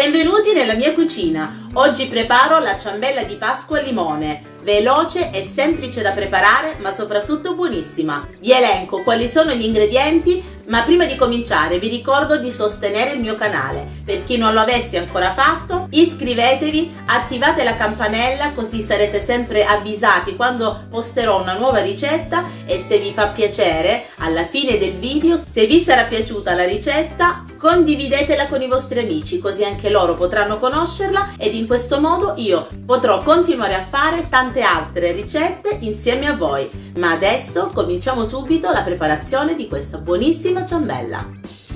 Benvenuti nella mia cucina. Oggi preparo la ciambella di Pasqua al limone. Veloce e semplice da preparare, ma soprattutto buonissima. Vi elenco quali sono gli ingredienti, ma prima di cominciare vi ricordo di sostenere il mio canale. Per chi non lo avesse ancora fatto, iscrivetevi, attivate la campanella così sarete sempre avvisati quando posterò una nuova ricetta e se vi fa piacere, alla fine del video, se vi sarà piaciuta la ricetta, condividetela con i vostri amici così anche loro potranno conoscerla ed in questo modo io potrò continuare a fare tante altre ricette insieme a voi. Ma adesso cominciamo subito la preparazione di questa buonissima ciambella.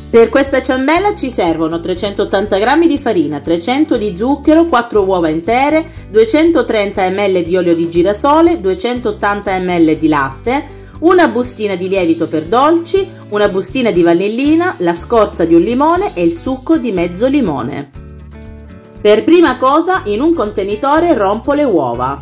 Per questa ciambella ci servono 380 g di farina, 300 di zucchero, 4 uova intere, 230 ml di olio di girasole, 280 ml di latte, una bustina di lievito per dolci, una bustina di vanillina, la scorza di un limone e il succo di mezzo limone. Per prima cosa in un contenitore rompo le uova.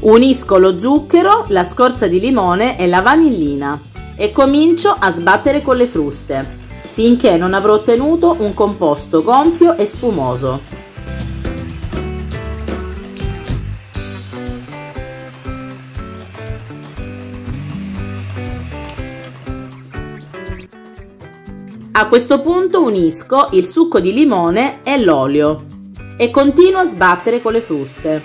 Unisco lo zucchero, la scorza di limone e la vanillina e comincio a sbattere con le fruste finché non avrò ottenuto un composto gonfio e spumoso. A questo punto unisco il succo di limone e l'olio e continuo a sbattere con le fruste.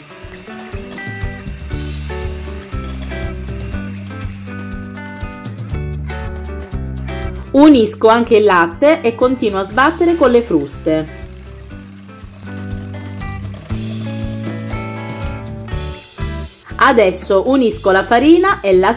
Unisco anche il latte e continuo a sbattere con le fruste. Adesso unisco la farina e la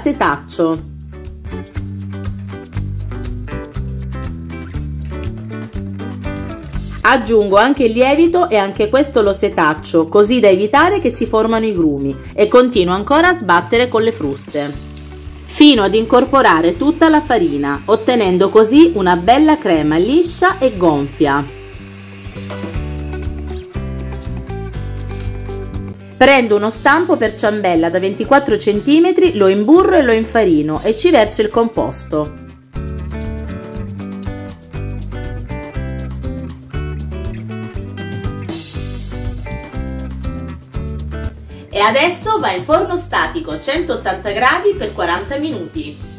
Aggiungo anche il lievito e anche questo lo setaccio, così da evitare che si formano i grumi e continuo ancora a sbattere con le fruste fino ad incorporare tutta la farina, ottenendo così una bella crema liscia e gonfia. Prendo uno stampo per ciambella da 24 cm, lo imburro e lo infarino e ci verso il composto. E adesso va in forno statico 180 gradi per 40 minuti.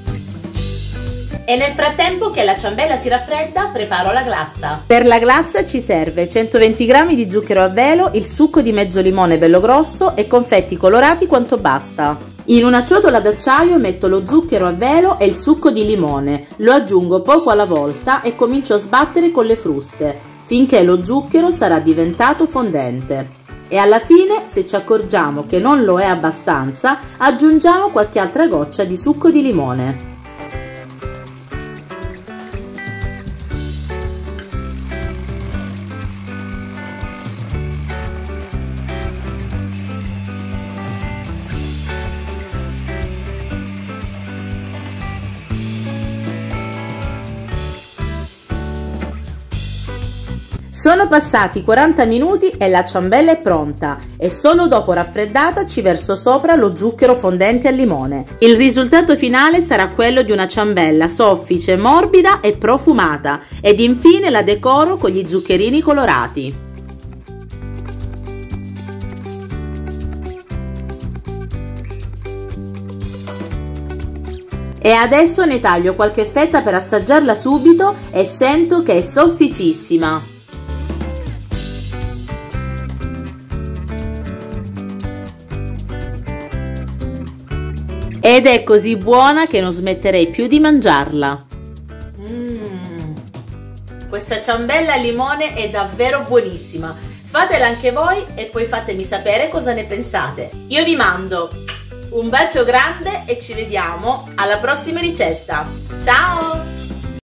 E nel frattempo che la ciambella si raffredda preparo la glassa. Per la glassa ci serve 120 g di zucchero a velo, il succo di mezzo limone bello grosso e confetti colorati quanto basta. In una ciotola d'acciaio metto lo zucchero a velo e il succo di limone, lo aggiungo poco alla volta e comincio a sbattere con le fruste, finché lo zucchero sarà diventato fondente e alla fine se ci accorgiamo che non lo è abbastanza aggiungiamo qualche altra goccia di succo di limone. Sono passati 40 minuti e la ciambella è pronta e solo dopo raffreddata ci verso sopra lo zucchero fondente al limone. Il risultato finale sarà quello di una ciambella soffice, morbida e profumata ed infine la decoro con gli zuccherini colorati. E adesso ne taglio qualche fetta per assaggiarla subito e sento che è sofficissima. Ed è così buona che non smetterei più di mangiarla. Mm. Questa ciambella al limone è davvero buonissima. Fatela anche voi e poi fatemi sapere cosa ne pensate. Io vi mando un bacio grande e ci vediamo alla prossima ricetta. Ciao!